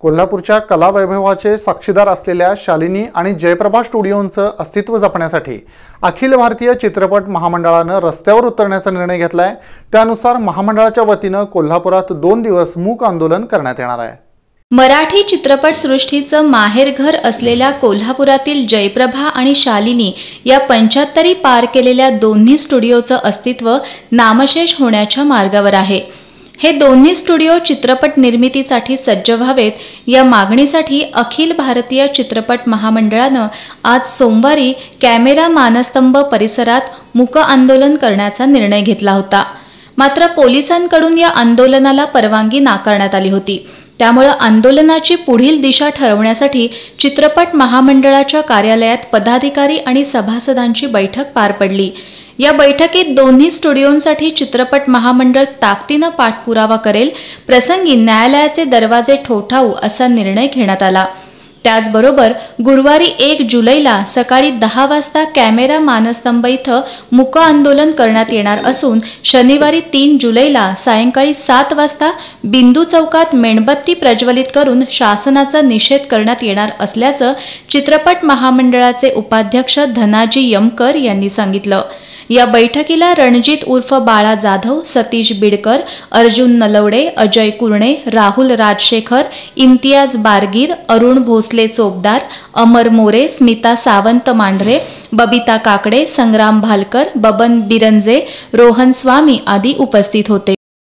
कोल्हापूरच्या कला वैभवाचे साक्षीदार असलेल्या शालिनी आणि जयप्रभा स्टुडिओंचं अस्तित्व जपण्यासाठी अखिल भारतीय चित्रपट महामंडळानं रस्त्यावर उतरण्याचा निर्णय घेतला आहे त्यानुसार महामंडळाच्या वतीनं कोल्हापुरात दोन दिवस मूक आंदोलन करण्यात येणार आहे. मराठी चित्रपटसृष्टीचं माहेरघर असलेल्या कोल्हापुरातील जयप्रभा आणि शालिनी या पंच्याहत्तरी पार केलेल्या दोन्ही स्टुडिओचं अस्तित्व नामशेष होण्याच्या मार्गावर आहे. हे दोन्ही स्टुडिओ चित्रपट निर्मितीसाठी सज्ज व्हावेत. या मागणीसाठी अखिल भारतीय चित्रपट महामंडळानं आज सोमवारी कॅमेरा मानस्तंभ परिसरात मूक आंदोलन करण्याचा निर्णय घेतला होता. मात्र पोलिसांकडून या आंदोलनाला परवानगी नाकारण्यात आली होती. त्यामुळं आंदोलनाची पुढील दिशा ठरवण्यासाठी चित्रपट महामंडळाच्या कार्यालयात पदाधिकारी आणि सभासदांची बैठक पार पडली. या बैठकीत दोन्ही स्टुडिओंसाठी चित्रपट महामंडळ ताकदीनं पाठपुरावा करेल प्रसंगी न्यायालयाचे दरवाजे ठोठावू असा निर्णय घेण्यात आला. त्याचबरोबर गुरुवारी एक जुलैला सकाळी दहा वाजता कॅमेरा मानस्तंभ इथं मुक आंदोलन करण्यात येणार असून शनिवारी तीन जुलैला सायंकाळी सात वाजता बिंदू चौकात मेणबत्ती प्रज्वलित करून शासनाचा निषेध करण्यात येणार असल्याचं चित्रपट महामंडळाचे उपाध्यक्ष धनाजी यमकर यांनी सांगितलं. या बैठकीला रणजित उर्फ बाळा जाधव सतीश बिडकर अर्जुन नलवडे अजय कुर्णे राहुल राजशेखर इम्तियाज बारगीर अरुण भोसले चोपदार अमर मोरे स्मिता सावंत मांढरे बबिता काकडे संग्राम भालकर बबन बिरंजे रोहन स्वामी आदी उपस्थित होते.